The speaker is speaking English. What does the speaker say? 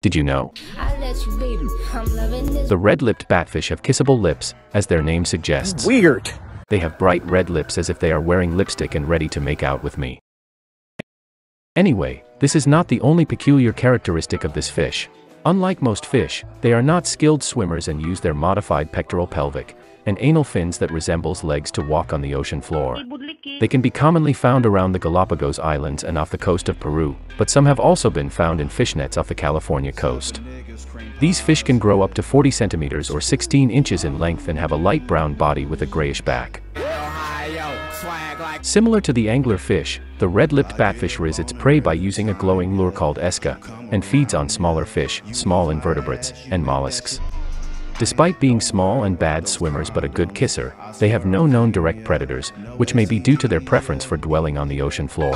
Did you know? You be. I'm loving this. The red-lipped batfish have kissable lips, as their name suggests. Weird. They have bright red lips as if they are wearing lipstick and ready to make out with me. Anyway, this is not the only peculiar characteristic of this fish. Unlike most fish, they are not skilled swimmers and use their modified pectoral pelvic and anal fins that resembles legs to walk on the ocean floor. They can be commonly found around the Galapagos Islands and off the coast of Peru, but some have also been found in fish nets off the California coast. These fish can grow up to 40 centimeters or 16 inches in length and have a light brown body with a grayish back. Similar to the angler fish, the red-lipped batfish riz its prey by using a glowing lure called esca, and feeds on smaller fish, small invertebrates, and mollusks. Despite being small and bad swimmers but a good kisser, they have no known direct predators, which may be due to their preference for dwelling on the ocean floor.